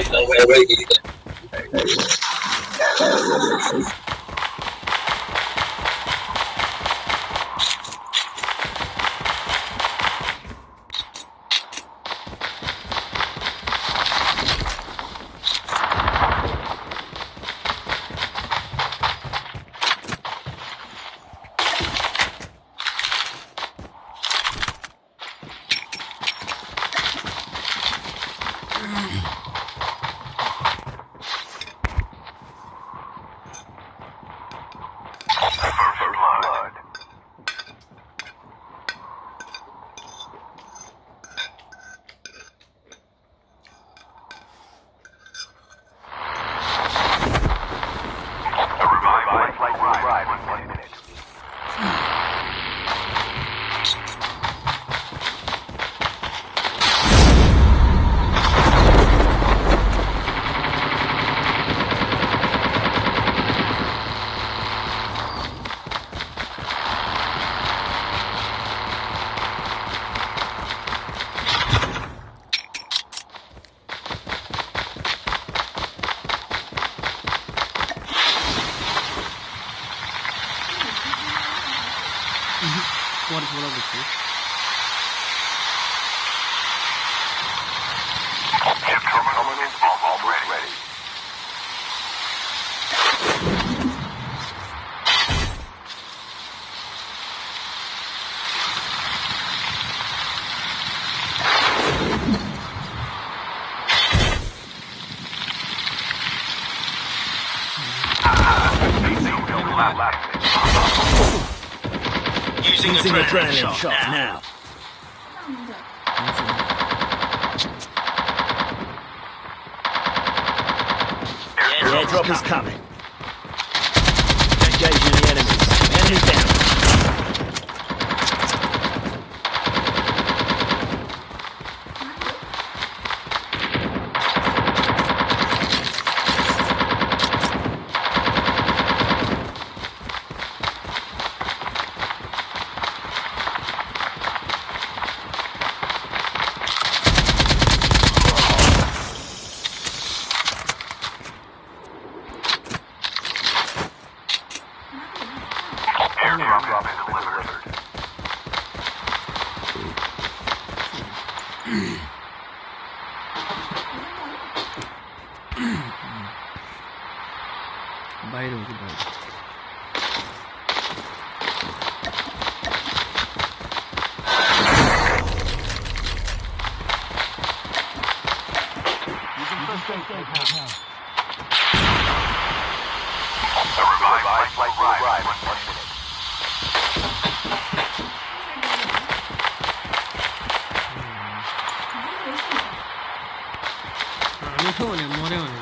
I know where we need it. Mm-hmm. Adrenaline, shot, now. The airdrop is coming. বাইরে উঠি বাইরে A revived Light flight will arrive in one minute. persona.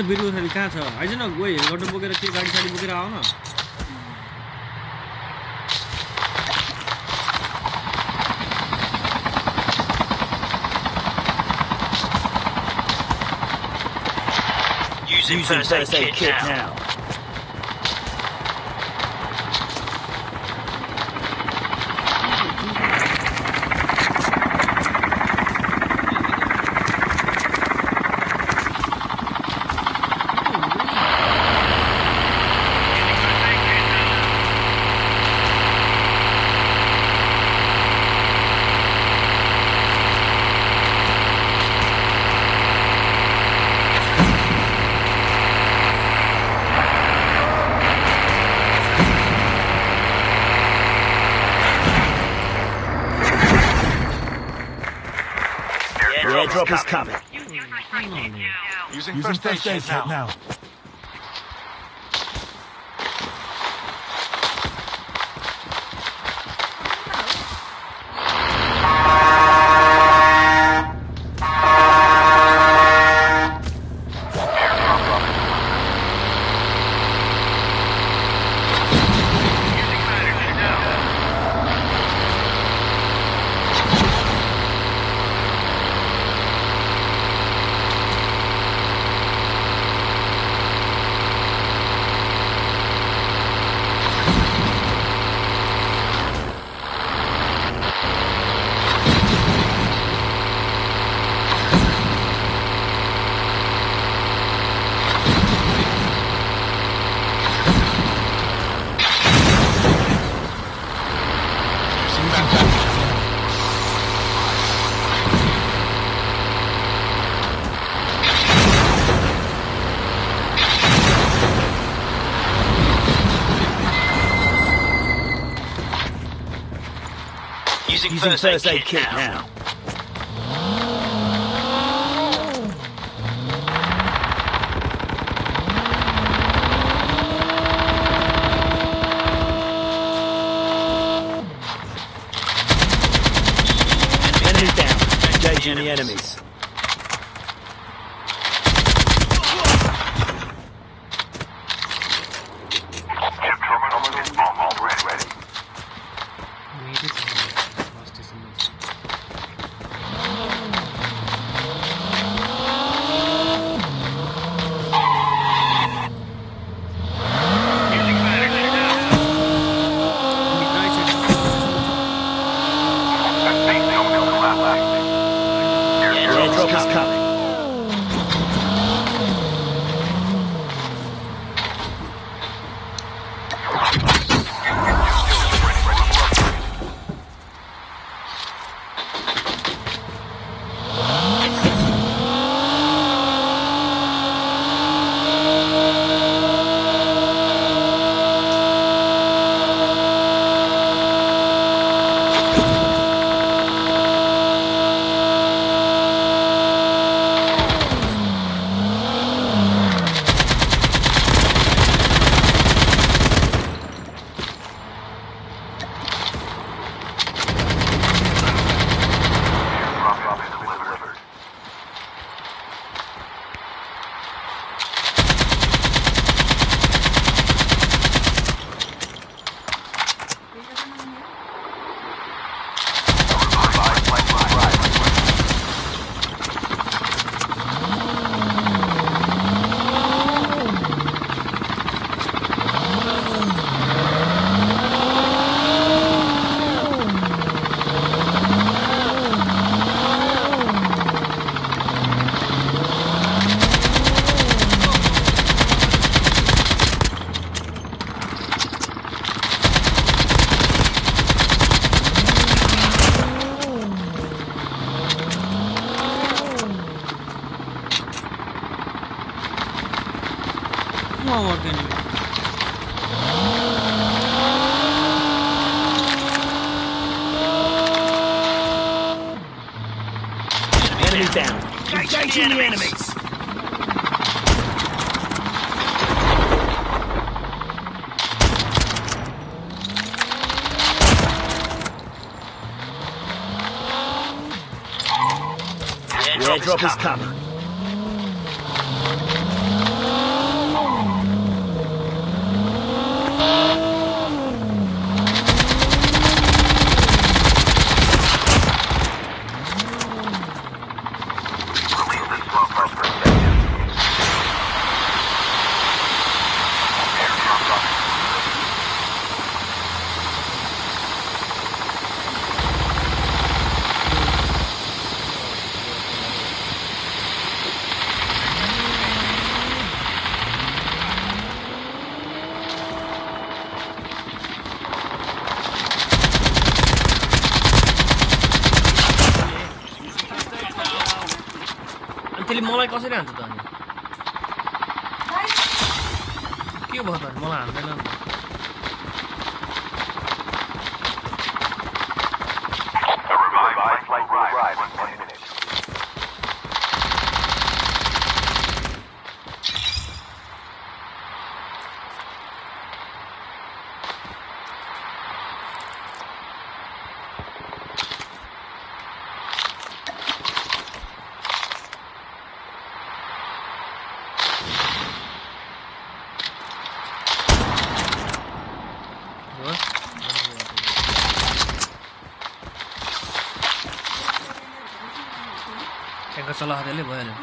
त बिरुवा कहाँ छ eyes न गयो बोकेर के गाडी साडी बोकेर आऊ न. The airdrop is coming. Using first aid kit now. Using first aid kit now. Enemy drop his cover. 这样。صلاح دلي بوينه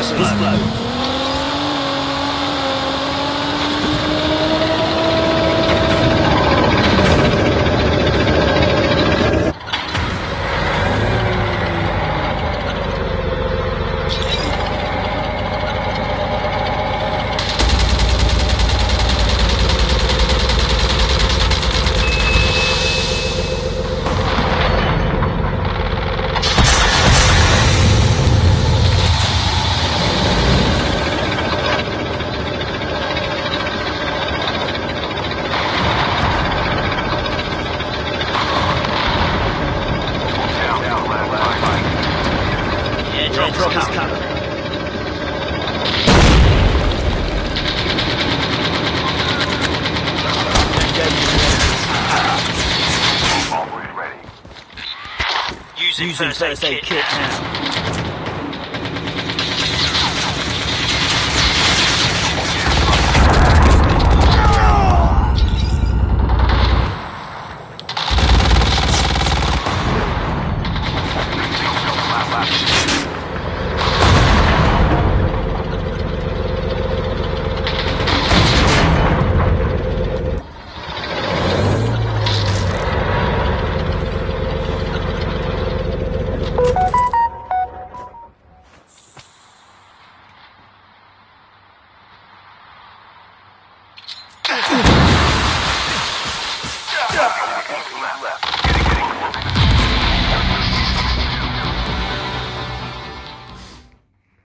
vehicle Using, first aid kit now. Left.